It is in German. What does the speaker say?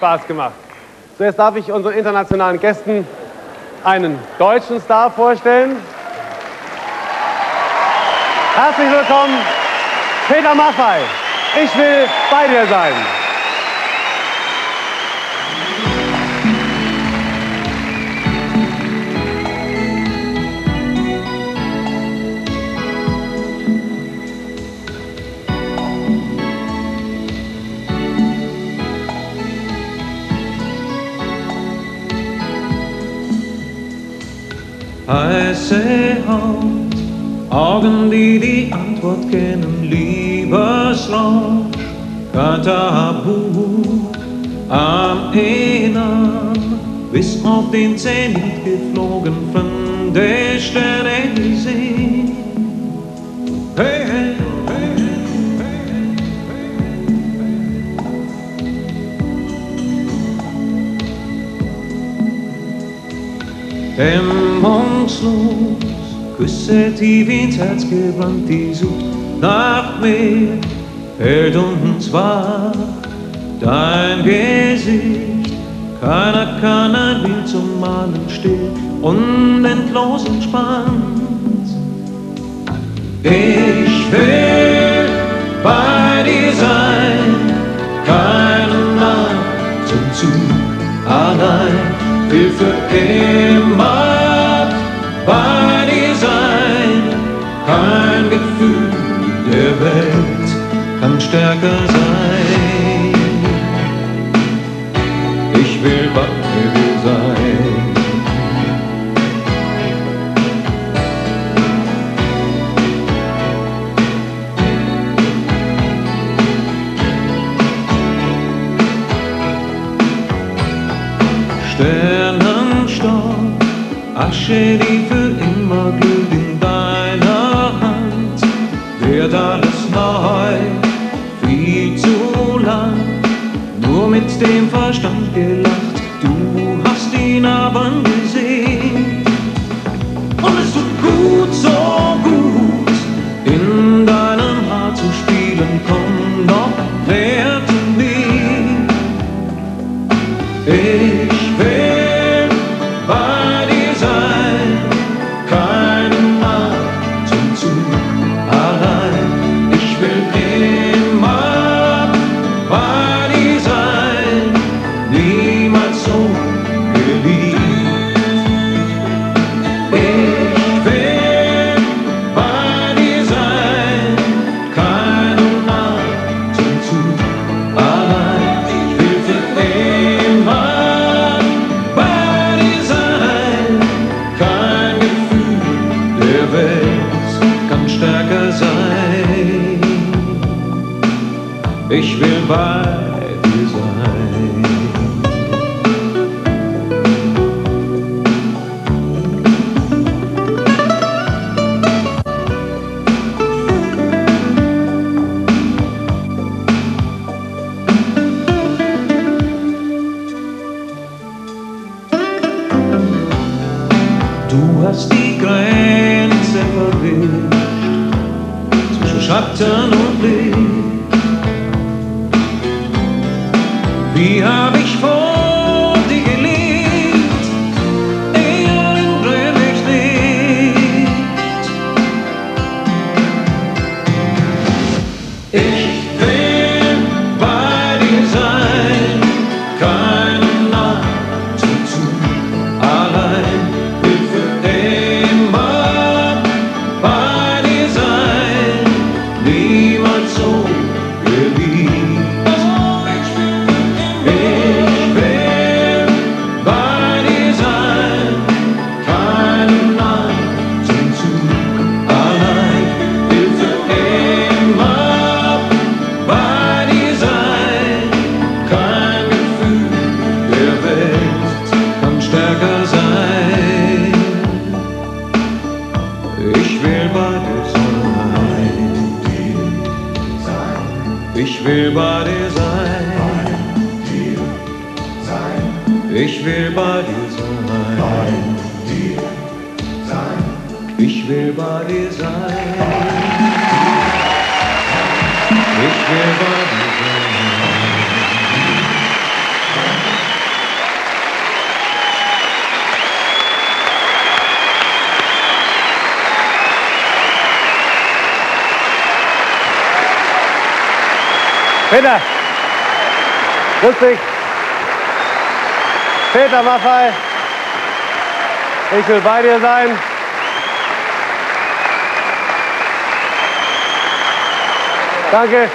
Spaß gemacht. Zuerst darf ich unseren internationalen Gästen einen deutschen Star vorstellen. Herzlich willkommen, Peter Maffay. Ich will bei dir sein. Heiße Haut, Augen, die die Antwort kennen, Liebesrausch, kein Tabu am Innern, bis auf den Zenit geflogen, von der Sterne gesehen. Hey, hey, Hemmungslos küsse tief ins Herz gebrannt, die sucht nach mir, hält uns wach. Dein Gesicht, keiner kann ein Bild zum Malen still, unendlos entspannt. Ich für immer bei dir sein. Kein Gefühl der Welt kann stärker sein. Asche, die für immer glüht in deiner Hand, wird alles neu, viel zu lang, nur mit dem Verstand gelacht, du hast ihn aber gesehen. Niemals so geliebt. Ich will bei dir sein, keinen Atemzug allein. Ich will für immer bei dir sein. Kein Gefühl der Welt kann stärker sein. Ich will bei Schreibt er nur Blick. Niemals Ich will bei dir sein. Ich will bei dir sein. Ich will bei dir sein. Ich will bei dir sein. Peter. Dich. Peter Maffei. Ich will bei dir sein. Danke.